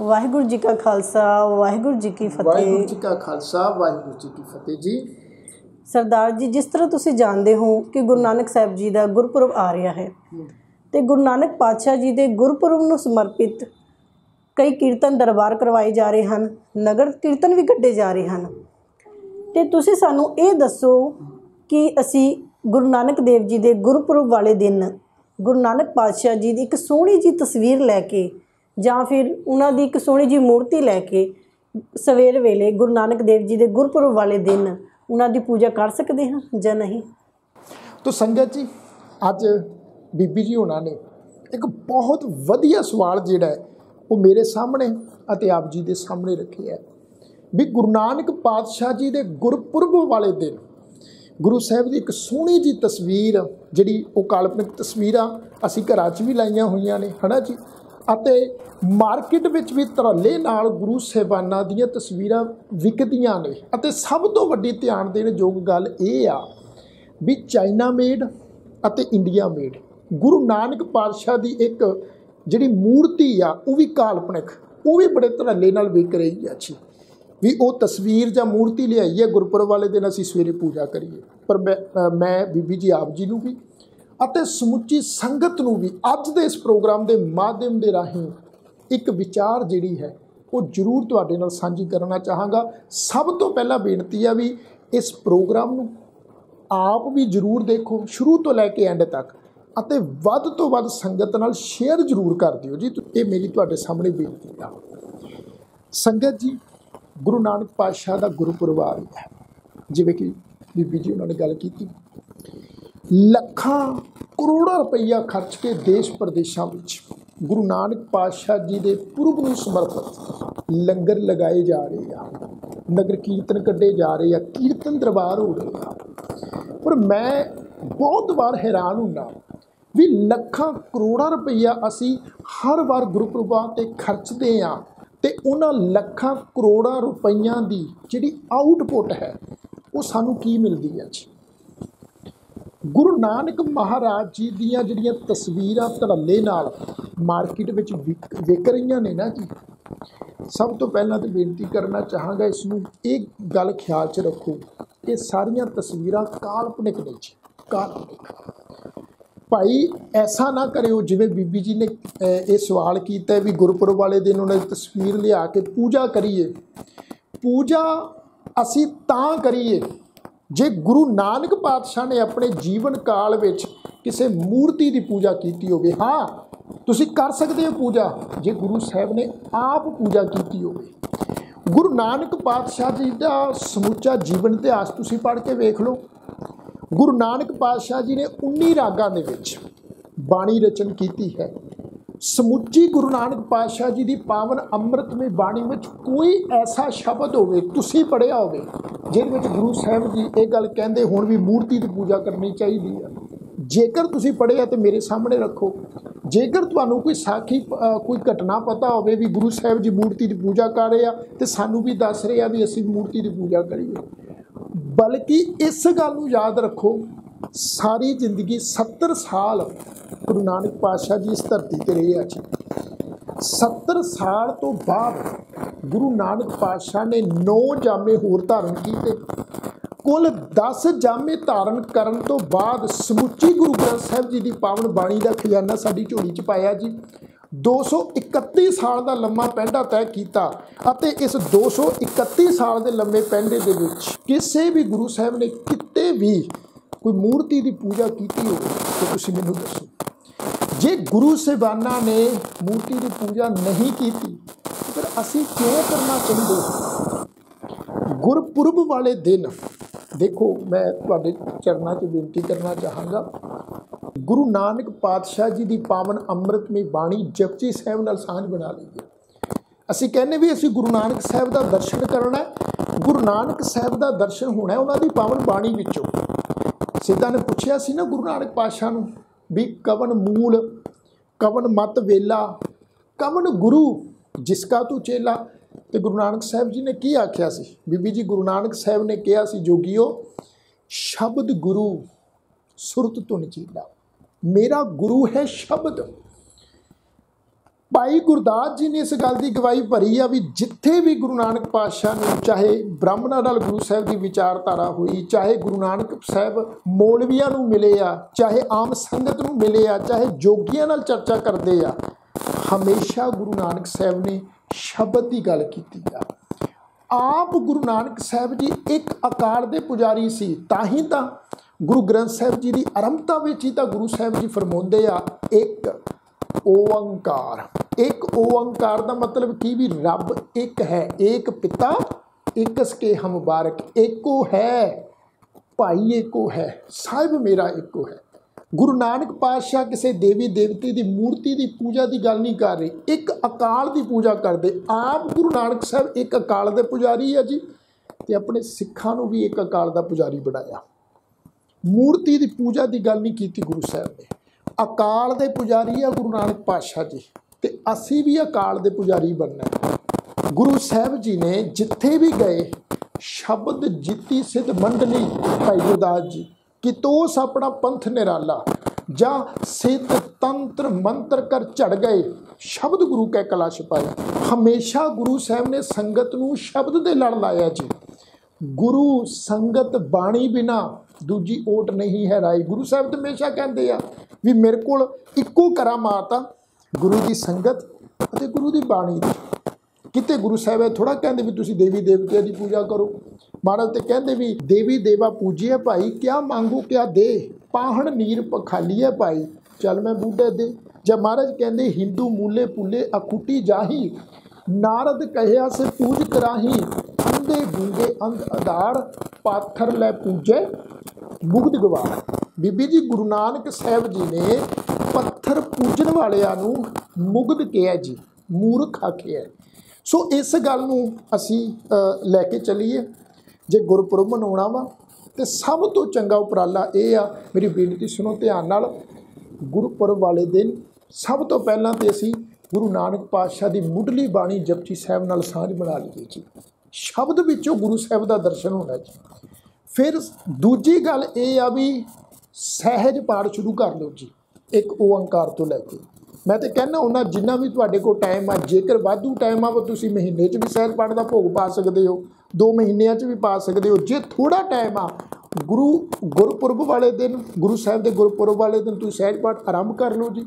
ਵਾਹਿਗੁਰੂ ਜੀ ਕਾ ਖਾਲਸਾ ਵਾਹਿਗੁਰੂ ਜੀ ਕੀ ਵਾਹਿਗੁਰੂ ਫਤਿਹ ਜੀ ਕਾ ਖਾਲਸਾ ਵਾਹਿਗੁਰੂ ਜੀ ਕੀ ਫਤਿਹ ਜੀ। ਸਰਦਾਰ ਜੀ ਜਿਸ ਤਰ੍ਹਾਂ ਤੁਸੀਂ ਜਾਣਦੇ ਹੋ ਕਿ ਗੁਰੂ ਨਾਨਕ ਸਾਹਿਬ ਜੀ ਦਾ ਗੁਰਪੁਰਬ ਆ ਰਿਹਾ ਹੈ ਤੇ ਗੁਰੂ ਨਾਨਕ ਪਾਤਸ਼ਾਹ ਜੀ ਦੇ ਗੁਰਪੁਰਬ ਨੂੰ ਸਮਰਪਿਤ ਕਈ ਕੀਰਤਨ ਦਰਬਾਰ ਕਰਵਾਏ ਜਾ ਰਹੇ ਹਨ ਨਗਰ ਕੀਰਤਨ ਵੀ ਕੱਢੇ ਜਾ ਰਹੇ ਹਨ। ਤੇ ਤੁਸੀਂ ਸਾਨੂੰ ਇਹ ਦੱਸੋ ਕਿ ਅਸੀਂ ਗੁਰੂ ਨਾਨਕ ਦੇਵ ਜੀ ਦੇ ਗੁਰਪੁਰਬ ਵਾਲੇ ਦਿਨ ਗੁਰੂ ਨਾਨਕ ਪਾਤਸ਼ਾਹ ਜੀ ਦੀ ਇੱਕ ਸੋਹਣੀ ਜੀ ਤਸਵੀਰ ਲੈ ਕੇ ਜਾਂ ਫਿਰ ਉਹਨਾਂ ਦੀ ਇੱਕ ਸੋਹਣੀ ਜੀ ਮੂਰਤੀ ਲੈ ਕੇ ਸਵੇਰ ਵੇਲੇ ਗੁਰੂ ਨਾਨਕ ਦੇਵ ਜੀ ਦੇ ਗੁਰਪੁਰਬ ਵਾਲੇ ਦਿਨ ਉਹਨਾਂ ਦੀ ਪੂਜਾ ਕਰ ਸਕਦੇ ਹਾਂ ਜਾਂ ਨਹੀਂ? ਤੋ ਸੰਗਤ ਜੀ, ਅੱਜ ਬੀਬੀ ਜੀ ਉਹਨਾਂ ਨੇ ਇੱਕ ਬਹੁਤ ਵਧੀਆ ਸਵਾਲ ਜਿਹੜਾ ਹੈ, ਉਹ ਮੇਰੇ ਸਾਹਮਣੇ ਅਤੇ ਆਪ ਜੀ ਦੇ ਸਾਹਮਣੇ ਰੱਖਿਆ ਹੈ ਵੀ ਗੁਰੂ ਨਾਨਕ ਪਾਤਸ਼ਾਹ ਜੀ ਦੇ ਗੁਰਪੁਰਬ ਵਾਲੇ ਦਿਨ ਗੁਰੂ ਸਾਹਿਬ ਦੀ ਇੱਕ ਸੋਹਣੀ ਜੀ ਤਸਵੀਰ, ਜਿਹੜੀ ਉਹ ਕਾਲਪਨਿਕ ਤਸਵੀਰਾਂ ਅਸੀਂ ਘਰਾਂ 'ਚ ਵੀ ਲਾਈਆਂ ਹੋਈਆਂ ਨੇ, ਹਨਾ ਜੀ? ਅਤੇ ਮਾਰਕੀਟ ਵਿੱਚ ਵੀ ਤਰਲੇ ਨਾਲ ਗੁਰੂ ਸਾਹਿਬਾਨਾਂ ਦੀਆਂ ਤਸਵੀਰਾਂ ਵਿਕਦੀਆਂ ਨੇ। ਅਤੇ ਸਭ ਤੋਂ ਵੱਡੀ ਧਿਆਨ ਦੇਣ ਯੋਗ ਗੱਲ ਇਹ ਆ ਵੀ ਚਾਈਨਾ ਮੇਡ ਅਤੇ ਇੰਡੀਆ ਮੇਡ। ਗੁਰੂ ਨਾਨਕ ਪਾਤਸ਼ਾਹ ਦੀ ਇੱਕ ਜਿਹੜੀ ਮੂਰਤੀ ਆ, ਉਹ ਵੀ ਕਾਲਪਨਿਕ, ਉਹ ਵੀ ਬੜੇ ਧੜੱਲੇ ਨਾਲ ਵਿਕ ਰਹੀ ਆ ਜੀ। ਵੀ ਉਹ ਤਸਵੀਰ ਜਾਂ ਮੂਰਤੀ ਲਿਆਈ ਹੈ ਗੁਰਪੁਰਬ ਵਾਲੇ ਦਿਨ ਅਸੀਂ ਸਵੇਰੇ ਪੂਜਾ ਕਰੀਏ। ਪਰ ਮੈਂ ਮੈਂ ਬੀਬੀ ਜੀ ਆਪ ਜੀ ਨੂੰ ਵੀ ਅਤੇ ਸਮੁੱਚੀ ਸੰਗਤ ਨੂੰ ਵੀ ਅੱਜ ਦੇ ਇਸ ਪ੍ਰੋਗਰਾਮ ਦੇ ਮਾਧਿਅਮ ਦੇ ਰਾਹੀਂ ਇੱਕ ਵਿਚਾਰ ਜਿਹੜੀ ਹੈ, ਉਹ ਜ਼ਰੂਰ ਤੁਹਾਡੇ ਨਾਲ ਸਾਂਝੀ ਕਰਨਾ ਚਾਹਾਂਗਾ। ਸਭ ਤੋਂ ਪਹਿਲਾਂ ਬੇਨਤੀ ਆ ਵੀ ਇਸ ਪ੍ਰੋਗਰਾਮ ਨੂੰ ਆਪ ਵੀ ਜ਼ਰੂਰ ਦੇਖੋ, ਸ਼ੁਰੂ ਤੋਂ ਲੈ ਕੇ ਐਂਡ ਤੱਕ, ਅਤੇ ਵੱਧ ਤੋਂ ਵੱਧ ਸੰਗਤ ਨਾਲ ਸ਼ੇਅਰ ਜ਼ਰੂਰ ਕਰ ਦਿਓ। ਜੀ ਇਹ ਮੇਰੀ ਤੁਹਾਡੇ ਸਾਹਮਣੇ ਬੇਨਤੀ ਆ। ਸੰਗਤ ਜੀ, ਗੁਰੂ ਨਾਨਕ ਪਾਤਸ਼ਾਹ ਦਾ ਗੁਰਪੁਰਬ ਆ ਰਿਹਾ ਹੈ। ਜਿਵੇਂ ਕਿ ਬੀਬੀ ਜੀ ਉਹਨਾਂ ਨੇ ਗੱਲ ਕੀਤੀ। ਲੱਖਾਂ ਕਰੋੜਾਂ ਰੁਪਈਆ ਖਰਚ ਕੇ ਦੇਸ਼ ਪ੍ਰਦੇਸ਼ਾਂ ਵਿੱਚ ਗੁਰੂ ਨਾਨਕ ਪਾਤਸ਼ਾਹ ਜੀ ਦੇ ਪੁਰਬ ਨੂੰ ਸਮਰਪਿਤ ਲੰਗਰ ਲਗਾਏ ਜਾ ਰਹੇ ਆ। ਨਗਰ ਕੀਰਤਨ ਕੱਢੇ ਜਾ ਰਹੇ ਆ, ਕੀਰਤਨ ਦਰਬਾਰ ਹੋ ਰਹੇ ਆ। ਪਰ ਮੈਂ ਬਹੁਤ ਵਾਰ ਹੈਰਾਨ ਹੁੰਦਾ ਵੀ ਲੱਖਾਂ ਕਰੋੜਾਂ ਰੁਪਈਆ ਅਸੀਂ ਹਰ ਵਾਰ ਗੁਰਪੁਰਬਾਂ ਤੇ ਖਰਚਦੇ ਆ ਤੇ ਉਹਨਾਂ ਲੱਖਾਂ ਕਰੋੜਾਂ ਰੁਪਈਆਂ ਦੀ ਜਿਹੜੀ ਆਊਟਪੁੱਟ ਹੈ, ਉਹ ਸਾਨੂੰ ਕੀ ਮਿਲਦੀ ਹੈ ਜੀ? ਗੁਰੂ ਨਾਨਕ ਮਹਾਰਾਜ ਜੀ ਦੀਆਂ ਜਿਹੜੀਆਂ ਤਸਵੀਰਾਂ ਧੜੱਲੇ ਨਾਲ ਮਾਰਕੀਟ ਵਿੱਚ ਵਿਕ ਵਿਕ ਰਹੀਆਂ ਨੇ ਨਾ ਜੀ, ਸਭ ਤੋਂ ਪਹਿਲਾਂ ਤਾਂ ਬੇਨਤੀ ਕਰਨਾ ਚਾਹਾਂਗਾ ਇਸ ਨੂੰ ਇਹ ਗੱਲ ਖਿਆਲ 'ਚ ਰੱਖੋ ਕਿ ਸਾਰੀਆਂ ਤਸਵੀਰਾਂ ਕਾਲਪਨਿਕ ਨੇ ਜੀ, ਕਾਲਪਨਿਕ। ਭਾਈ ਐਸਾ ਨਾ ਕਰਿਓ ਜਿਵੇਂ ਬੀਬੀ ਜੀ ਨੇ ਇਹ ਸਵਾਲ ਕੀਤਾ ਵੀ ਗੁਰਪੁਰਬ ਵਾਲੇ ਦਿਨ ਉਹਨਾਂ ਦੀ ਤਸਵੀਰ ਲਿਆ ਕੇ ਪੂਜਾ ਕਰੀਏ। ਪੂਜਾ ਅਸੀਂ ਤਾਂ ਕਰੀਏ ਜੇ ਗੁਰੂ ਨਾਨਕ ਪਾਤਸ਼ਾਹ ਨੇ ਆਪਣੇ ਜੀਵਨ ਕਾਲ ਵਿੱਚ ਕਿਸੇ ਮੂਰਤੀ ਦੀ ਪੂਜਾ ਕੀਤੀ ਹੋਵੇ, ਹਾਂ, ਤੁਸੀਂ ਕਰ ਸਕਦੇ ਹੋ ਪੂਜਾ, ਜੇ ਗੁਰੂ ਸਾਹਿਬ ਨੇ ਆਪ ਪੂਜਾ ਕੀਤੀ ਹੋਵੇ। ਗੁਰੂ ਨਾਨਕ ਪਾਤਸ਼ਾਹ ਜੀ ਦਾ ਸਮੁੱਚਾ ਜੀਵਨ ਇਤਿਹਾਸ ਤੁਸੀਂ ਪੜ੍ਹ ਕੇ ਵੇਖ ਲਓ। ਗੁਰੂ ਨਾਨਕ ਪਾਤਸ਼ਾਹ ਜੀ ਨੇ 19 ਰਾਗਾਂ ਦੇ ਵਿੱਚ ਬਾਣੀ ਰਚਨ ਕੀਤੀ ਹੈ। ਸਮੁੱਚੀ ਗੁਰੂ ਨਾਨਕ ਪਾਤਸ਼ਾਹ ਜੀ ਦੀ ਪਾਵਨ ਅੰਮ੍ਰਿਤਮਈ ਬਾਣੀ ਵਿੱਚ ਕੋਈ ਐਸਾ ਸ਼ਬਦ ਹੋਵੇ, ਤੁਸੀਂ ਪੜਿਆ ਹੋਵੇ, ਜਿਹਦੇ ਵਿੱਚ ਗੁਰੂ ਸਾਹਿਬ ਜੀ ਇਹ ਗੱਲ ਕਹਿੰਦੇ ਹੋਣ ਵੀ ਮੂਰਤੀ ਦੀ ਪੂਜਾ ਕਰਨੀ ਚਾਹੀਦੀ ਹੈ ਜੇਕਰ ਤੁਸੀਂ ਪੜਿਆ ਤੇ ਮੇਰੇ ਸਾਹਮਣੇ ਰੱਖੋ, ਜੇਕਰ ਤੁਹਾਨੂੰ ਕੋਈ ਸਾਖੀ ਕੋਈ ਘਟਨਾ ਪਤਾ ਹੋਵੇ ਵੀ ਗੁਰੂ ਸਾਹਿਬ ਜੀ ਮੂਰਤੀ ਦੀ ਪੂਜਾ ਕਰ ਰਹੇ ਆ, ਤੇ ਸਾਨੂੰ ਵੀ ਦੱਸ ਰਹੇ ਆ ਵੀ ਅਸੀਂ ਮੂਰਤੀ ਦੀ ਪੂਜਾ ਕਰੀਏ। ਬਲਕਿ ਇਸ ਗੱਲ ਨੂੰ ਯਾਦ ਰੱਖੋ, ਸਾਰੀ ਜ਼ਿੰਦਗੀ 70 ਸਾਲ ਗੁਰੂ ਨਾਨਕ ਪਾਤਸ਼ਾਹ ਜੀ ਇਸ ਧਰਤੀ ਤੇ ਰਹੇ ਆ ਜੀ 70 ਸਾਲ ਤੋਂ ਬਾਅਦ ਗੁਰੂ ਨਾਨਕ ਪਾਤਸ਼ਾਹ ਨੇ 9 ਜਾਮੇ ਹੋਰ ਧਾਰਨ ਕੀਤੇ। ਕੁੱਲ 10 ਜਾਮੇ ਧਾਰਨ ਕਰਨ ਤੋਂ ਬਾਅਦ ਸਮੁੱਚੀ ਗੁਰੂ ਗ੍ਰੰਥ ਸਾਹਿਬ ਜੀ ਦੀ ਪਾਵਨ ਬਾਣੀ ਦਾ ਖਜ਼ਾਨਾ ਸਾਡੀ ਝੋਲੀ 'ਚ ਪਾਇਆ ਜੀ। 231 ਸਾਲ ਦਾ ਲੰਮਾ ਪੈਂਡਾ ਤੈਅ ਕੀਤਾ ਅਤੇ ਇਸ 231 ਸਾਲ ਦੇ ਲੰਮੇ ਪੈਂਡੇ ਦੇ ਵਿੱਚ ਕਿਸੇ ਵੀ ਗੁਰੂ ਸਾਹਿਬ ਨੇ ਕਿਤੇ ਵੀ ਕੋਈ ਮੂਰਤੀ ਦੀ ਪੂਜਾ ਕੀਤੀ ਹੋਵੇ ਤਾਂ ਤੁਸੀਂ ਮੈਨੂੰ ਦੱਸੋ। ਜੇ ਗੁਰੂ ਸਾਹਿਬਾਨਾਂ ਨੇ ਮੂਰਤੀ ਦੀ ਪੂਜਾ ਨਹੀਂ ਕੀਤੀ, ਫਿਰ ਅਸੀਂ ਕਿਉਂ ਕਰਨਾ ਚਾਹੁੰਦੇ? ਗੁਰਪੁਰਬ ਵਾਲੇ ਦਿਨ, ਦੇਖੋ, ਮੈਂ ਤੁਹਾਡੇ ਚਰਨਾਂ 'ਚ ਬੇਨਤੀ ਕਰਨਾ ਚਾਹਾਂਗਾ। ਗੁਰੂ ਨਾਨਕ ਪਾਤਸ਼ਾਹ ਜੀ ਦੀ ਪਾਵਨ ਅੰਮ੍ਰਿਤਮਈ ਬਾਣੀ ਜਪਜੀ ਸਾਹਿਬ ਨਾਲ ਸਾਂਝ ਬਣਾ ਲਈਏ। ਅਸੀਂ ਕਹਿੰਦੇ ਵੀ ਅਸੀਂ ਗੁਰੂ ਨਾਨਕ ਸਾਹਿਬ ਦਾ ਦਰਸ਼ਨ ਕਰਨਾ ਹੈ। ਗੁਰੂ ਨਾਨਕ ਸਾਹਿਬ ਦਾ ਦਰਸ਼ਨ ਹੋਣਾ ਉਹਨਾਂ ਦੀ ਪਾਵਨ ਬਾਣੀ ਵਿੱਚੋਂ। ਸਿੱਧਾ ਨੇ ਪੁੱਛਿਆ ਸੀ ਨਾ ਗੁਰੂ ਨਾਨਕ ਪਾਤਸ਼ਾਹ ਨੂੰ ਵੀ ਕਵਨ ਮੂਲ ਕਵਨ ਮਤ ਵੇਲਾ ਕਵਨ ਗੁਰੂ ਜਿਸਕਾ ਤੂੰ ਚੇਲਾ। ਤੇ ਗੁਰੂ ਨਾਨਕ ਸਾਹਿਬ ਜੀ ਨੇ ਕੀ ਆਖਿਆ ਸੀ? ਬੀਬੀ ਜੀ, ਗੁਰੂ ਨਾਨਕ ਸਾਹਿਬ ਨੇ ਕਿਹਾ ਸੀ, ਜੋਗੀਓ, ਸ਼ਬਦ ਗੁਰੂ ਸੁਰਤ ਧੁਨ ਚੀਲਾ ਮੇਰਾ ਗੁਰੂ ਹੈ ਸ਼ਬਦ। ਭਾਈ ਗੁਰਦਾਸ ਜੀ ਨੇ ਇਸ ਗੱਲ ਦੀ ਗਵਾਹੀ ਭਰੀ ਆ ਵੀ ਜਿੱਥੇ ਵੀ ਗੁਰੂ ਨਾਨਕ ਪਾਤਸ਼ਾਹ ਨੂੰ, ਚਾਹੇ ਬ੍ਰਾਹਮਣਾਂ ਨਾਲ ਗੁਰੂ ਸਾਹਿਬ ਦੀ ਵਿਚਾਰਧਾਰਾ ਹੋਈ, ਚਾਹੇ ਗੁਰੂ ਨਾਨਕ ਸਾਹਿਬ ਮੌਲਵੀਆਂ ਨੂੰ ਮਿਲੇ ਆ, ਚਾਹੇ ਆਮ ਸੰਗਤ ਨੂੰ ਮਿਲੇ ਆ, ਚਾਹੇ ਜੋਗੀਆਂ ਨਾਲ ਚਰਚਾ ਕਰਦੇ ਆ, ਹਮੇਸ਼ਾ ਗੁਰੂ ਨਾਨਕ ਸਾਹਿਬ ਨੇ ਸ਼ਬਦ ਦੀ ਗੱਲ ਕੀਤੀ ਆ। ਆਪ ਗੁਰੂ ਨਾਨਕ ਸਾਹਿਬ ਜੀ ਇੱਕ ਆਕਾਰ ਦੇ ਪੁਜਾਰੀ ਸੀ, ਤਾਂ ਹੀ ਤਾਂ ਗੁਰੂ ਗ੍ਰੰਥ ਸਾਹਿਬ ਜੀ ਦੀ ਆਰੰਭਤਾ ਵਿੱਚ ਹੀ ਤਾਂ ਗੁਰੂ ਸਾਹਿਬ ਜੀ ਫਰਮਾਉਂਦੇ ਆ, ਇੱਕ ਓੰਕਾਰ। ਇੱਕ ਓੰਕਾਰ ਦਾ ਮਤਲਬ ਕੀ ਵੀ ਰੱਬ ਇੱਕ ਹੈ, ਏਕ ਪਿਤਾ ਇਕਸ ਕੇ ਹਮ ਮੁਬਾਰਕ ਏਕੋ ਹੈ, ਭਾਈ ਏਕੋ ਹੈ, ਸਾਹਿਬ ਮੇਰਾ ਏਕੋ ਹੈ। ਗੁਰੂ ਨਾਨਕ ਪਾਤਸ਼ਾਹ ਕਿਸੇ ਦੇਵੀ ਦੇਵਤੇ ਦੀ ਮੂਰਤੀ ਦੀ ਪੂਜਾ ਦੀ ਗੱਲ ਨਹੀਂ ਕਰ ਰਹੇ। ਇੱਕ ਅਕਾਲ ਦੀ ਪੂਜਾ ਕਰਦੇ। ਆਪ ਗੁਰੂ ਨਾਨਕ ਸਾਹਿਬ ਇੱਕ ਅਕਾਲ ਦੇ ਪੁਜਾਰੀ ਆ ਜੀ ਤੇ ਆਪਣੇ ਸਿੱਖਾਂ ਨੂੰ ਵੀ ਇੱਕ ਅਕਾਲ ਦਾ ਪੁਜਾਰੀ ਬਣਾਇਆ। ਮੂਰਤੀ ਦੀ ਪੂਜਾ ਦੀ ਗੱਲ ਨਹੀਂ ਕੀਤੀ ਗੁਰੂ ਸਾਹਿਬ ਨੇ। ਅਕਾਲ ਦੇ ਪੁਜਾਰੀ ਆ ਗੁਰੂ ਨਾਨਕ ਪਾਤਸ਼ਾਹ ਜੀ। ਤੇ ਅਸੀਂ ਵੀ ਅਕਾਲ ਦੇ ਪੁਜਾਰੀ ਬਣਨਾ ਗੁਰੂ ਸਾਹਿਬ ਜੀ ਨੇ ਜਿੱਥੇ ਵੀ ਗਏ, ਸ਼ਬਦ ਜਿੱਤੀ ਸਿੱਧ ਮੰਡਲੀ ਭਾਈ ਗੁਰਦਾਸ ਜੀ ਕਿ ਤੋਸ ਆਪਣਾ ਪੰਥ ਨਿਰਾਲਾ? ਜਾਂ ਸਿੱਧ ਤੰਤਰ ਮੰਤਰ ਕਰ ਝੜ ਗਏ, ਸ਼ਬਦ ਗੁਰੂ ਕੈ ਕਲਾ ਛਪਾਈ ਹਮੇਸ਼ਾ ਗੁਰੂ ਸਾਹਿਬ ਨੇ ਸੰਗਤ ਨੂੰ ਸ਼ਬਦ ਦੇ ਲੜ ਲਾਇਆ ਜੀ। ਗੁਰੂ ਸੰਗਤ ਬਾਣੀ ਬਿਨਾ ਦੂਜੀ ਓਟ ਨਹੀਂ ਹੈ ਰਾਈ। ਗੁਰੂ ਸਾਹਿਬ ਤੇ ਹਮੇਸ਼ਾ ਕਹਿੰਦੇ ਆ ਵੀ ਮੇਰੇ ਕੋਲ ਇੱਕੋ ਕਰਾਮਾਤ ਆ ਗੁਰੂ ਦੀ ਸੰਗਤ ਅਤੇ ਗੁਰੂ ਦੀ ਬਾਣੀ ਦੀ। ਕਿਤੇ ਗੁਰੂ ਸਾਹਿਬ ਇਹ ਥੋੜਾ ਕਹਿੰਦੇ ਵੀ ਤੁਸੀਂ ਦੇਵੀ ਦੇਵਤਿਆਂ ਦੀ ਪੂਜਾ ਕਰੋ। ਮਹਾਰਾਜ ਤੇ ਕਹਿੰਦੇ ਵੀ ਦੇਵੀ ਦੇਵਾ ਪੂਜੀਏ ਭਾਈ, ਕਿਆ ਮੰਗੂ, ਕਿਆ ਦੇ? ਪਾਹਣ ਨੀਰ ਪਖਾਲੀਏ ਭਾਈ, ਚੱਲ ਮੈਂ ਬੂਢੇ ਦੇ। ਜਦ ਮਹਾਰਾਜ ਕਹਿੰਦੇ ਹਿੰਦੂ ਮੂਲੇ ਪੁੱਲੇ ਅਕੁੱਟੀ ਜਾਹੀ, ਨਾਰਦ ਕਹਿਆ ਸੇ ਪੂਜ ਕਰਾਹੀ ਅੰਦੇ ਗੂੰਗੇ ਅੰਧ ਆਧਾਰ ਪਾਥਰ ਲੈ ਪੂਜੇ ਮੁਗਧ ਗਵਾ ਬੀਬੀ ਜੀ, ਗੁਰੂ ਨਾਨਕ ਸਾਹਿਬ ਜੀ ਨੇ ਪੂਜਣ ਵਾਲਿਆਂ ਨੂੰ ਮੁਗਧ ਕਿਹਾ ਜੀ, ਮੂਰਖ ਆਖਿਆ। ਸੋ ਇਸ ਗੱਲ ਨੂੰ ਅਸੀਂ ਲੈ ਕੇ ਚੱਲੀਏ। ਜੇ ਗੁਰਪੁਰਬ ਮਨਾਉਣਾ ਵਾ, ਤੇ ਸਭ ਤੋਂ ਚੰਗਾ ਉਪਰਾਲਾ ਇਹ ਆ, ਮੇਰੀ ਬੇਨਤੀ ਸੁਣੋ ਧਿਆਨ ਨਾਲ, ਗੁਰਪੁਰਬ ਵਾਲੇ ਦਿਨ ਸਭ ਤੋਂ ਪਹਿਲਾਂ ਤੇ ਅਸੀਂ ਗੁਰੂ ਨਾਨਕ ਪਾਤਸ਼ਾਹ ਦੀ ਮੁੱਢਲੀ ਬਾਣੀ ਜਪਜੀ ਸਾਹਿਬ ਨਾਲ ਸਾਂਝ ਬਣਾ ਲਈਏ ਜੀ। ਸ਼ਬਦ ਵਿੱਚੋਂ ਗੁਰੂ ਸਾਹਿਬ ਦਾ ਦਰਸ਼ਨ ਹੋਣਾ ਜੀ। ਫਿਰ ਦੂਜੀ ਗੱਲ ਇਹ ਆ ਵੀ ਸਹਿਜ ਪਾਠ ਸ਼ੁਰੂ ਕਰ ਲਓ ਜੀ। ਇੱਕ ਓੰਕਾਰ ਤੋਂ ਲੈ ਕੇ। ਮੈਂ ਤੇ ਕਹਿੰਦਾ ਉਹਨਾਂ ਜਿੰਨਾ ਵੀ ਤੁਹਾਡੇ ਕੋਲ ਟਾਈਮ ਆ, ਜੇਕਰ ਵਾਧੂ ਟਾਈਮ ਆ ਉਹ ਤੁਸੀਂ ਮਹੀਨੇ 'ਚ ਵੀ ਸਹਿਜ ਪਾਠ ਦਾ ਭੋਗ ਪਾ ਸਕਦੇ ਹੋ, ਦੋ ਮਹੀਨਿਆਂ 'ਚ ਵੀ ਪਾ ਸਕਦੇ ਹੋ। ਜੇ ਥੋੜਾ ਟਾਈਮ ਆ, ਗੁਰੂ, ਗੁਰਪੁਰਬ ਵਾਲੇ ਦਿਨ, ਗੁਰੂ ਸਾਹਿਬ ਦੇ ਗੁਰਪੁਰਬ ਵਾਲੇ ਦਿਨ ਤੁਸੀਂ ਸਹਿਜ ਪਾਠ ਆਰੰਭ ਕਰ ਲਓ ਜੀ।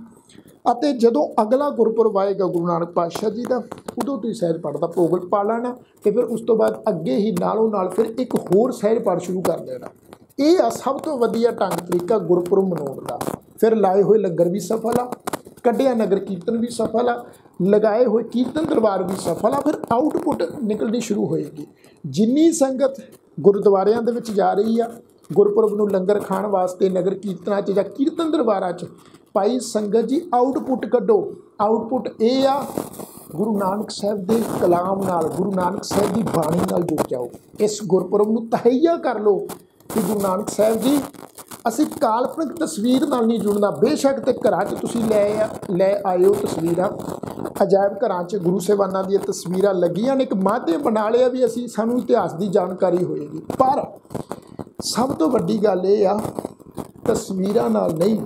ਅਤੇ ਜਦੋਂ ਅਗਲਾ ਗੁਰਪੁਰਬ ਆਏਗਾ, ਗੁਰੂ ਨਾਨਕ ਪਾਤਸ਼ਾਹ ਜੀ ਦਾ, ਉਦੋਂ ਤੁਸੀਂ ਸਹਿਜ ਪਾਠ ਦਾ ਭੋਗ ਪਾ ਲੈਣਾ ਤੇ ਫਿਰ ਉਸ ਤੋਂ ਬਾਅਦ ਅੱਗੇ ਹੀ ਨਾਲੋਂ ਨਾਲ ਫਿਰ ਇੱਕ ਹੋਰ ਸਹਿਜ ਪਾਠ ਸ਼ੁਰੂ ਕਰ ਦੇਣਾ। ਇਹ ਆ ਸਭ ਤੋਂ ਵਧੀਆ ਢੰਗ ਤਰੀਕਾ ਗੁਰਪੁਰਬ ਮਨਾਉਣ ਦਾ। ਫਿਰ ਲਾਏ ਹੋਏ ਲੰਗਰ ਵੀ ਸਫਲ ਆ, ਕੱਢਿਆ ਨਗਰ ਕੀਰਤਨ ਵੀ ਸਫਲ ਆ, ਲਗਾਏ ਹੋਏ ਕੀਰਤਨ ਦਰਬਾਰ ਵੀ ਸਫਲ ਆ, ਫਿਰ ਆਊਟਪੁੱਟ ਨਿਕਲਣੀ ਸ਼ੁਰੂ ਹੋਏਗੀ। ਜਿੰਨੀ ਸੰਗਤ ਗੁਰਦੁਆਰਿਆਂ ਦੇ ਵਿੱਚ ਜਾ ਰਹੀ ਆ, ਗੁਰਪੁਰਬ ਨੂੰ ਲੰਗਰ ਖਾਣ ਵਾਸਤੇ ਨਗਰ ਕੀਰਤਨਾਂ 'ਚ ਜਾਂ ਕੀਰਤਨ ਦਰਬਾਰਾਂ 'ਚ, ਭਾਈ ਸੰਗਤ ਜੀ ਆਊਟਪੁੱਟ ਕੱਢੋ। ਆਊਟਪੁੱਟ ਇਹ ਆ, ਗੁਰੂ ਨਾਨਕ ਸਾਹਿਬ ਦੇ ਕਲਾਮ ਨਾਲ, ਗੁਰੂ ਨਾਨਕ ਸਾਹਿਬ ਦੀ ਬਾਣੀ ਨਾਲ ਜੁੜ ਜਾਓ। ਇਸ ਗੁਰਪੁਰਬ ਨੂੰ ਤਹਈਆ ਕਰ ਲਓ ਕਿ ਗੁਰੂ ਨਾਨਕ ਸਾਹਿਬ ਜੀ ਅਸੀਂ ਕਾਲਪਨਿਕ ਤਸਵੀਰ ਨਾਲ ਨਹੀਂ ਜੁੜਨਾ। ਬੇਸ਼ੱਕ ਤੇ ਘਰਾਂ 'ਚ ਤੁਸੀਂ ਲੈ ਆ, ਲੈ ਆਇਓ ਤਸਵੀਰਾਂ। ਅਜਾਇਬ ਘਰਾਂ 'ਚ ਗੁਰੂ ਸਾਹਿਬਾਨਾਂ ਦੀਆਂ ਤਸਵੀਰਾਂ ਲੱਗੀਆਂ ਨੇ। ਇੱਕ ਮਾਧਿਅਮ ਬਣਾ ਲਿਆ ਵੀ ਅਸੀਂ, ਸਾਨੂੰ ਇਤਿਹਾਸ ਦੀ ਜਾਣਕਾਰੀ ਹੋਏਗੀ। ਪਰ ਸਭ ਤੋਂ ਵੱਡੀ ਗੱਲ ਇਹ ਆ, ਤਸਵੀਰਾਂ ਨਾਲ ਨਹੀਂ।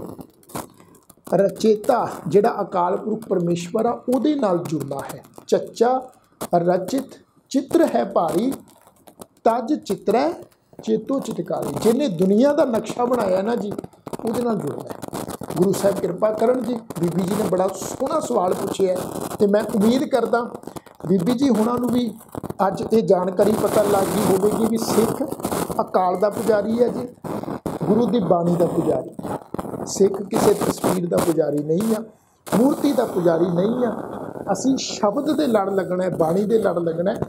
ਰਚੇਤਾ ਜਿਹੜਾ ਅਕਾਲ ਪੁਰਖ ਪਰਮੇਸ਼ਵਰ ਆ, ਉਹਦੇ ਨਾਲ ਜੁੜਨਾ ਹੈ। ਚੱਚਾ ਰਚਿਤ ਚਿੱਤਰ ਹੈ ਭਾਰੀ, ਤਜ ਚਿੱਤਰੈ ਚੇਤੋ ਚਿਤਕਾਰੀ। ਜਿਹਨੇ ਦੁਨੀਆ ਦਾ ਨਕਸ਼ਾ ਬਣਾਇਆ ਨਾ ਜੀ, ਉਹਦੇ ਨਾਲ ਜੁੜਨਾ ਗੁਰੂ ਸਾਹਿਬ ਕਿਰਪਾ ਕਰਨ ਜੀ, ਬੀਬੀ ਜੀ ਨੇ ਬੜਾ ਸੋਹਣਾ ਸਵਾਲ ਪੁੱਛਿਆ ਹੈ ਤੇ ਮੈਂ ਉਮੀਦ ਕਰਦਾ ਬੀਬੀ ਜੀ ਹੁਣਾਂ ਨੂੰ ਵੀ ਅੱਜ ਇਹ ਜਾਣਕਾਰੀ ਪਤਾ ਲੱਗ ਗਈ ਹੋਵੇਗੀ ਵੀ ਸਿੱਖ ਅਕਾਲ ਦਾ ਪੁਜਾਰੀ ਹੈ ਜੀ, ਗੁਰੂ ਦੀ ਬਾਣੀ ਦਾ ਪੁਜਾਰੀ। ਸਿੱਖ ਕਿਸੇ ਤਸਵੀਰ ਦਾ ਪੁਜਾਰੀ ਨਹੀਂ ਆ, ਮੂਰਤੀ ਦਾ ਪੁਜਾਰੀ ਨਹੀਂ ਆ। ਅਸੀਂ ਸ਼ਬਦ ਦੇ ਲੜ ਲੱਗਣਾ ਹੈ, ਬਾਣੀ ਦੇ ਲੜ ਲੱਗਣਾ ਹੈ,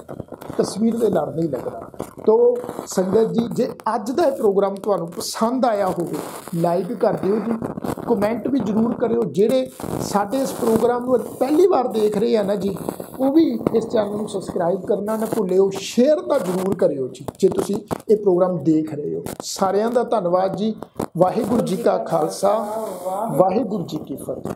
ਤਸਵੀਰ ਦੇ ਲੜ ਨਹੀਂ ਲੱਗਣਾ। ਤੋ ਸੰਗਤ ਜੀ, ਜੇ ਅੱਜ ਦਾ ਇਹ ਪ੍ਰੋਗਰਾਮ ਤੁਹਾਨੂੰ ਪਸੰਦ ਆਇਆ ਹੋਵੇ ਲਾਈਕ ਕਰ ਦਿਓ ਜੀ ਕਮੈਂਟ ਵੀ ਜਰੂਰ ਕਰਿਓ, ਜਿਹੜੇ ਸਾਡੇ ਇਸ ਪ੍ਰੋਗਰਾਮ ਨੂੰ ਅੱਜ ਪਹਿਲੀ ਵਾਰ ਦੇਖ ਰਹੇ ਆ ਨਾ ਜੀ, ਉਹ ਵੀ ਇਸ ਚੈਨਲ ਨੂੰ ਸਬਸਕ੍ਰਾਈਬ ਕਰਨਾ ਨਾ ਭੁੱਲਿਓ ਸ਼ੇਅਰ ਤਾਂ ਜਰੂਰ ਕਰਿਓ ਜੀ, ਜੇ ਤੁਸੀਂ ਇਹ ਪ੍ਰੋਗਰਾਮ ਦੇਖ ਰਹੇ ਹੋ। ਸਾਰਿਆਂ ਦਾ ਧੰਨਵਾਦ ਜੀ, ਵਾਹਿਗੁਰੂ ਜੀ ਕਾ ਖਾਲਸਾ, ਵਾਹਿਗੁਰੂ ਜੀ ਕੀ ਫਤਿਹ।